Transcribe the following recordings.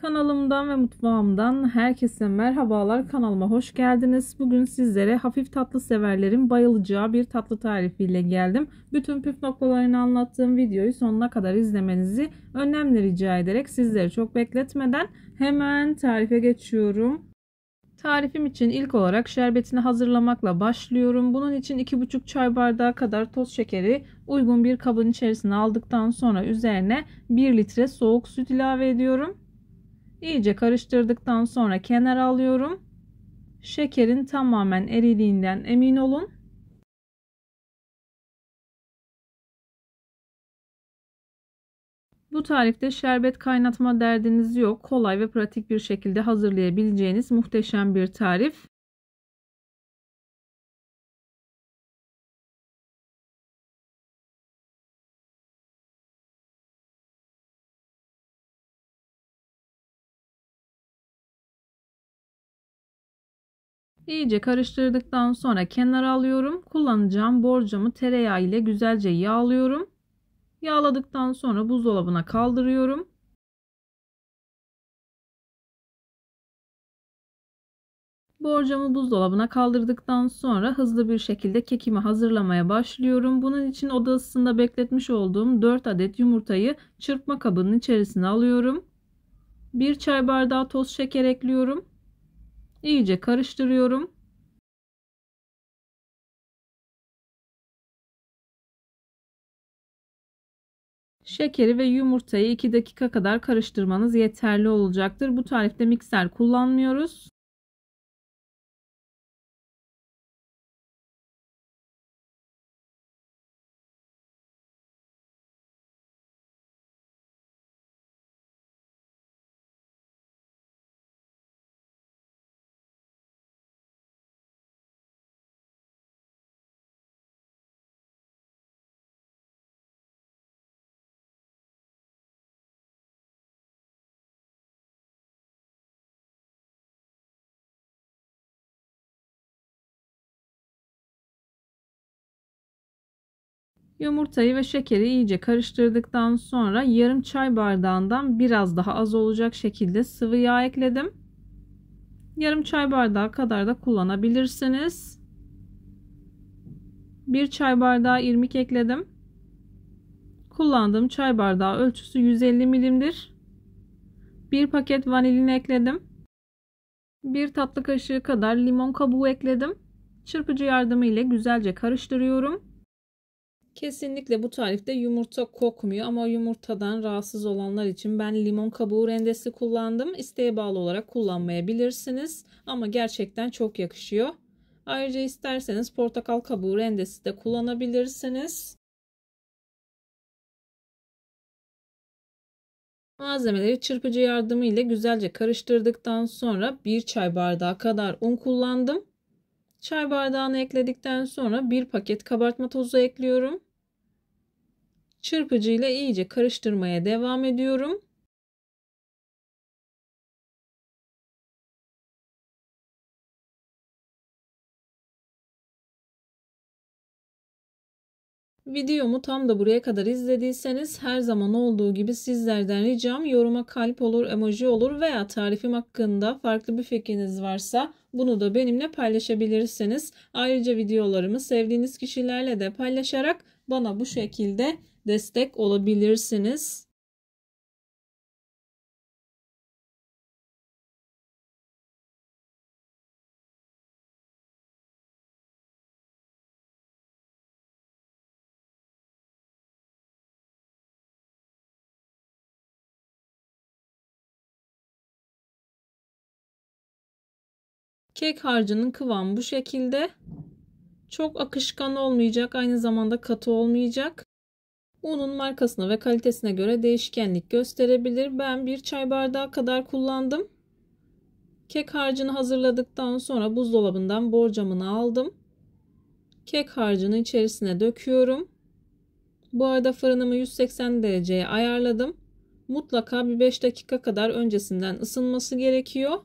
Kanalımdan ve mutfağımdan herkese merhabalar. Kanalıma hoş geldiniz. Bugün sizlere hafif tatlı severlerin bayılacağı bir tatlı tarifiyle geldim. Bütün püf noktalarını anlattığım videoyu sonuna kadar izlemenizi önemli rica ederek sizleri çok bekletmeden hemen tarife geçiyorum. Tarifim için ilk olarak şerbetini hazırlamakla başlıyorum. Bunun için 2,5 çay bardağı kadar toz şekeri uygun bir kabın içerisine aldıktan sonra üzerine 1 litre soğuk süt ilave ediyorum. İyice karıştırdıktan sonra kenara alıyorum. Şekerin tamamen eridiğinden emin olun. Bu tarifte şerbet kaynatma derdiniz yok. Kolay ve pratik bir şekilde hazırlayabileceğiniz muhteşem bir tarif. İyice karıştırdıktan sonra kenara alıyorum. Kullanacağım borcamı tereyağı ile güzelce yağlıyorum. Yağladıktan sonra buzdolabına kaldırıyorum. Borcamı buzdolabına kaldırdıktan sonra hızlı bir şekilde kekimi hazırlamaya başlıyorum. Bunun için oda ısısında bekletmiş olduğum 4 adet yumurtayı çırpma kabının içerisine alıyorum. 1 çay bardağı toz şeker ekliyorum. İyice karıştırıyorum. Şekeri ve yumurtayı 2 dakika kadar karıştırmanız yeterli olacaktır. Bu tarifte mikser kullanmıyoruz. Yumurtayı ve şekeri iyice karıştırdıktan sonra yarım çay bardağından biraz daha az olacak şekilde sıvı yağ ekledim. Yarım çay bardağı kadar da kullanabilirsiniz. Bir çay bardağı irmik ekledim. Kullandığım çay bardağı ölçüsü 150 milimdir. Bir paket vanilin ekledim. Bir tatlı kaşığı kadar limon kabuğu ekledim. Çırpıcı yardımı ile güzelce karıştırıyorum. Kesinlikle bu tarifte yumurta kokmuyor ama yumurtadan rahatsız olanlar için ben limon kabuğu rendesi kullandım. İsteğe bağlı olarak kullanmayabilirsiniz ama gerçekten çok yakışıyor. Ayrıca isterseniz portakal kabuğu rendesi de kullanabilirsiniz. Malzemeleri çırpıcı yardımı ile güzelce karıştırdıktan sonra bir çay bardağı kadar un kullandım. Çay bardağını ekledikten sonra bir paket kabartma tozu ekliyorum. Çırpıcı ile iyice karıştırmaya devam ediyorum. Videomu tam da buraya kadar izlediyseniz her zaman olduğu gibi sizlerden ricam yoruma kalp olur, emoji olur veya tarifim hakkında farklı bir fikriniz varsa bunu da benimle paylaşabilirsiniz. Ayrıca videolarımı sevdiğiniz kişilerle de paylaşarak bana bu şekilde destek olabilirsiniz. Kek harcının kıvamı bu şekilde. Çok akışkan olmayacak, aynı zamanda katı olmayacak. Unun markasına ve kalitesine göre değişkenlik gösterebilir. Ben bir çay bardağı kadar kullandım. Kek harcını hazırladıktan sonra buzdolabından borcamını aldım. Kek harcını içerisine döküyorum. Bu arada fırınımı 180 dereceye ayarladım. Mutlaka bir 5 dakika kadar öncesinden ısınması gerekiyor.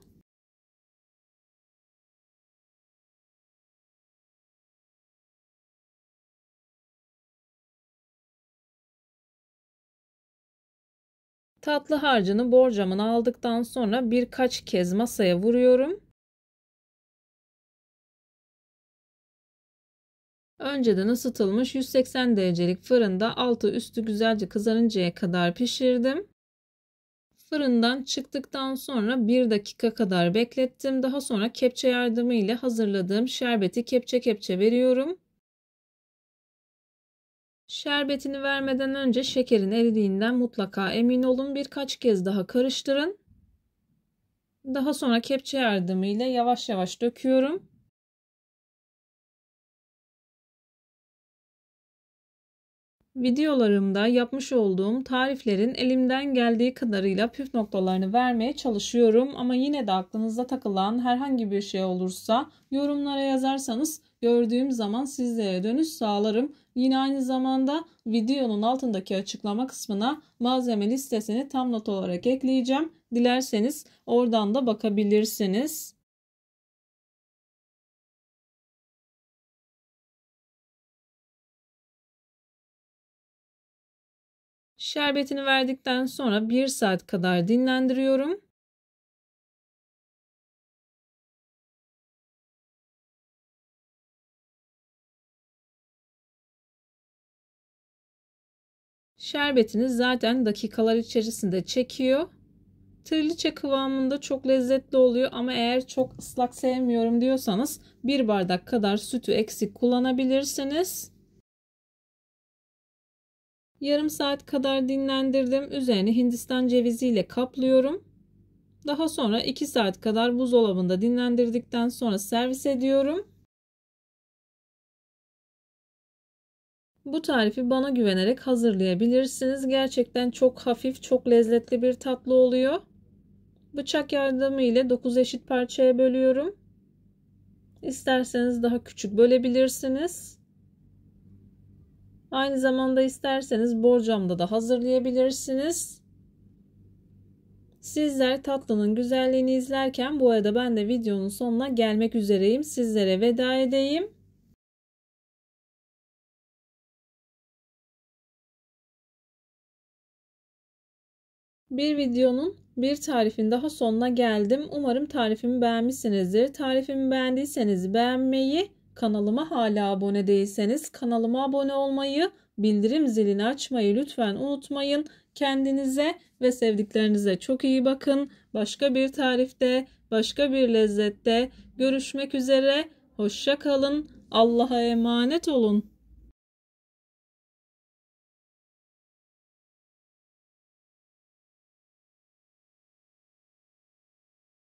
Tatlı harcını borcamını aldıktan sonra birkaç kez masaya vuruyorum. Önceden ısıtılmış 180 derecelik fırında altı üstü güzelce kızarıncaya kadar pişirdim. Fırından çıktıktan sonra 1 dakika kadar beklettim. Daha sonra kepçe yardımıyla hazırladığım şerbeti kepçe kepçe veriyorum. Şerbetini vermeden önce şekerin eridiğinden mutlaka emin olun. Birkaç kez daha karıştırın. Daha sonra kepçe yardımıyla yavaş yavaş döküyorum. Videolarımda yapmış olduğum tariflerin elimden geldiği kadarıyla püf noktalarını vermeye çalışıyorum ama yine de aklınızda takılan herhangi bir şey olursa yorumlara yazarsanız gördüğüm zaman sizlere dönüş sağlarım. Yine aynı zamanda videonun altındaki açıklama kısmına malzeme listesini tam not olarak ekleyeceğim. Dilerseniz oradan da bakabilirsiniz. Şerbetini verdikten sonra 1 saat kadar dinlendiriyorum. Şerbetiniz zaten dakikalar içerisinde çekiyor. Triliçe kıvamında çok lezzetli oluyor ama eğer çok ıslak sevmiyorum diyorsanız bir bardak kadar sütü eksik kullanabilirsiniz. Yarım saat kadar dinlendirdim. Üzerine Hindistan cevizi ile kaplıyorum. Daha sonra 2 saat kadar buzdolabında dinlendirdikten sonra servis ediyorum. Bu tarifi bana güvenerek hazırlayabilirsiniz. Gerçekten çok hafif, çok lezzetli bir tatlı oluyor. Bıçak yardımı ile 9 eşit parçaya bölüyorum. İsterseniz daha küçük bölebilirsiniz. Aynı zamanda isterseniz borcamda da hazırlayabilirsiniz. Sizler tatlının güzelliğini izlerken bu arada ben de videonun sonuna gelmek üzereyim. Sizlere veda edeyim. Bir videonun bir tarifin daha sonuna geldim. Umarım tarifimi beğenmişsinizdir. Tarifimi beğendiyseniz beğenmeyi, kanalıma hala abone değilseniz kanalıma abone olmayı, bildirim zilini açmayı lütfen unutmayın. Kendinize ve sevdiklerinize çok iyi bakın. Başka bir tarifte, başka bir lezzette görüşmek üzere. Hoşça kalın. Allah'a emanet olun.